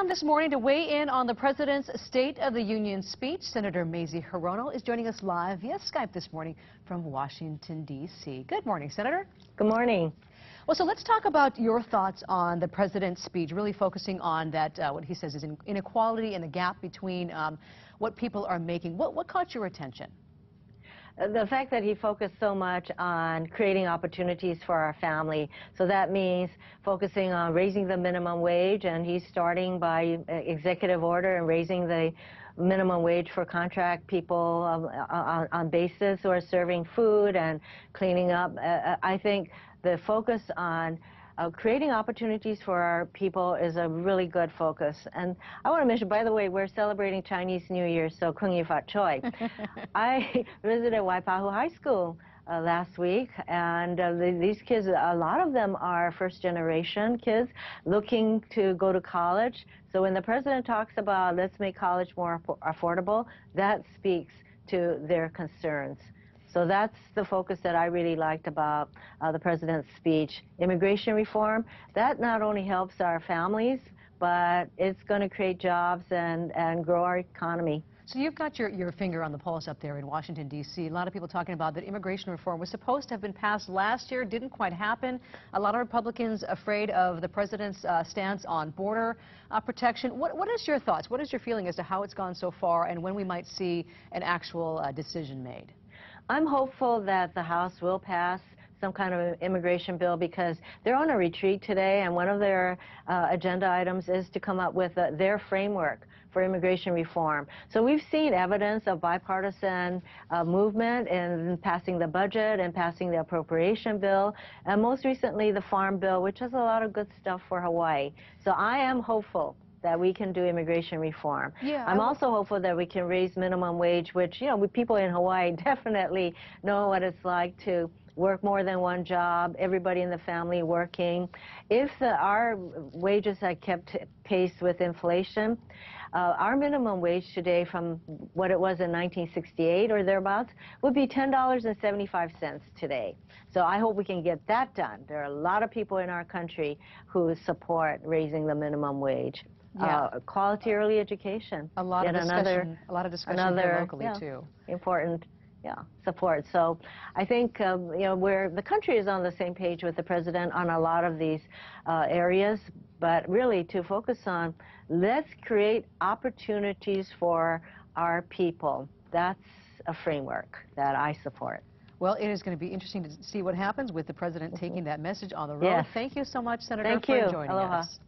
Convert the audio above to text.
down this morning to weigh in on the President's State of the Union speech. Senator Mazie Hirono is joining us live via Skype this morning from Washington, D.C. Good morning, Senator. Good morning. Well, so let's talk about your thoughts on the President's speech, really focusing on that, uh, what he says is inequality and the gap between um, what people are making. What, what caught your attention? The fact that he focused so much on creating opportunities for our family. So that means focusing on raising the minimum wage, and he's starting by uh, executive order and raising the minimum wage for contract people um, on, on basis who are serving food and cleaning up. Uh, uh I think the focus on uh, creating opportunities for our people is a really good focus. And I want to mention, by the way, we're celebrating Chinese New Year, so Kung Yi Fat Choi. I visited Waipahu High School uh, last week, and uh, the, these kids, a lot of them are first generation kids looking to go to college. So when the president talks about let's make college more affordable, that speaks to their concerns. So that's the focus that I really liked about uh, the president's speech. Immigration reform, that not only helps our families, but it's going to create jobs and, and grow our economy. So you've got your, your finger on the pulse up there in Washington, D.C. A lot of people talking about that immigration reform was supposed to have been passed last year, didn't quite happen. A lot of Republicans afraid of the president's uh, stance on border uh, protection. What, what is your thoughts? What is your feeling as to how it's gone so far and when we might see an actual uh, decision made? I'm hopeful that the House will pass some kind of immigration bill because they're on a retreat today and one of their uh, agenda items is to come up with uh, their framework for immigration reform. So we've seen evidence of bipartisan uh, movement in passing the budget and passing the appropriation bill and most recently the farm bill which has a lot of good stuff for Hawaii. So I am hopeful that we can do immigration reform. Yeah, I'm also hopeful that we can raise minimum wage, which, you know, people in Hawaii definitely know what it's like to work more than one job, everybody in the family working. If the, our wages had kept pace with inflation, uh, our minimum wage today from what it was in 1968 or thereabouts would be $10.75 today. So I hope we can get that done. There are a lot of people in our country who support raising the minimum wage yeah. uh, quality early education. A lot Yet of discussion, another, a lot of discussion another, locally yeah, too. Important, yeah, support. So I think um, you know where the country is on the same page with the president on a lot of these uh, areas, but really to focus on let's create opportunities for our people. That's a framework that I support. Well, it is going to be interesting to see what happens with the president mm -hmm. taking that message on the road. Yes. Thank you so much, Senator, Thank for you. joining Aloha. us.